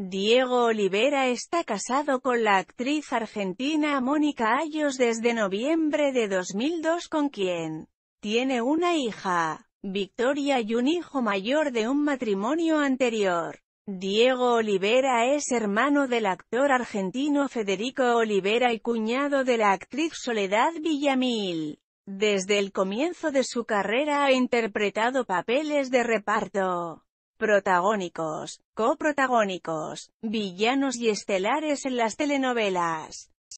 Diego Olivera está casado con la actriz argentina Mónica Ayos desde noviembre de 2002 con quien tiene una hija, Victoria y un hijo mayor de un matrimonio anterior. Diego Olivera es hermano del actor argentino Federico Olivera y cuñado de la actriz Soledad Villamil. Desde el comienzo de su carrera ha interpretado papeles de reparto protagónicos, coprotagónicos, villanos y estelares en las telenovelas.